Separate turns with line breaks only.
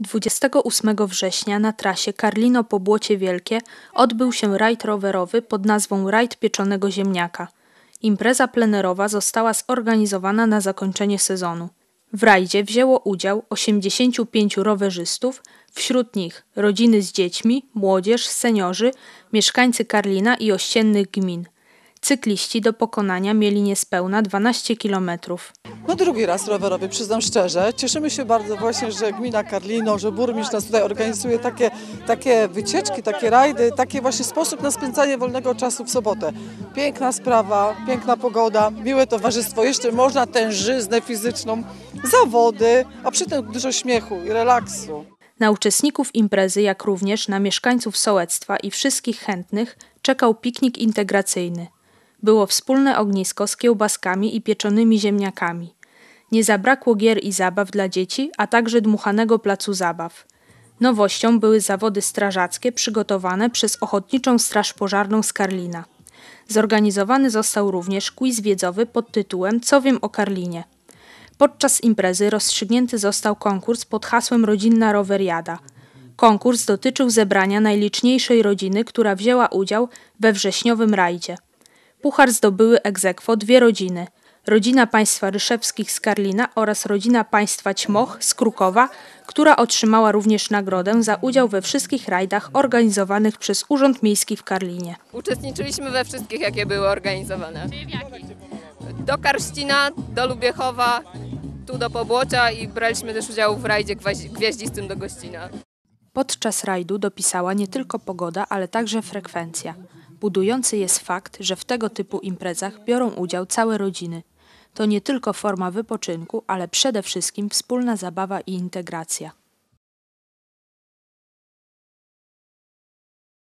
28 września na trasie Karlino po Błocie Wielkie odbył się rajd rowerowy pod nazwą Rajd Pieczonego Ziemniaka. Impreza plenerowa została zorganizowana na zakończenie sezonu. W rajdzie wzięło udział 85 rowerzystów, wśród nich rodziny z dziećmi, młodzież, seniorzy, mieszkańcy Karlina i ościennych gmin. Cykliści do pokonania mieli niespełna 12 kilometrów.
No drugi raz rowerowy, przyznam szczerze. Cieszymy się bardzo właśnie, że gmina Karlino, że burmistrz nas tutaj organizuje takie, takie wycieczki, takie rajdy, taki właśnie sposób na spędzanie wolnego czasu w sobotę. Piękna sprawa, piękna pogoda, miłe towarzystwo, jeszcze można tężyznę fizyczną, zawody, a przy tym dużo śmiechu i relaksu.
Na uczestników imprezy, jak również na mieszkańców sołectwa i wszystkich chętnych czekał piknik integracyjny. Było wspólne ognisko z kiełbaskami i pieczonymi ziemniakami. Nie zabrakło gier i zabaw dla dzieci, a także dmuchanego placu zabaw. Nowością były zawody strażackie przygotowane przez Ochotniczą Straż Pożarną z Karlina. Zorganizowany został również quiz wiedzowy pod tytułem Co wiem o Karlinie. Podczas imprezy rozstrzygnięty został konkurs pod hasłem Rodzinna Roweriada. Konkurs dotyczył zebrania najliczniejszej rodziny, która wzięła udział we wrześniowym rajdzie. Puchar zdobyły egzekwo dwie rodziny. Rodzina państwa Ryszewskich z Karlina oraz rodzina państwa Ćmoch z Krukowa, która otrzymała również nagrodę za udział we wszystkich rajdach organizowanych przez Urząd Miejski w Karlinie.
Uczestniczyliśmy we wszystkich, jakie były organizowane. Do Karszcina, do Lubiechowa, tu do Pobłocia i braliśmy też udział w rajdzie gwiaździstym do Gościna.
Podczas rajdu dopisała nie tylko pogoda, ale także frekwencja. Budujący jest fakt, że w tego typu imprezach biorą udział całe rodziny. To nie tylko forma wypoczynku, ale przede wszystkim wspólna zabawa i integracja.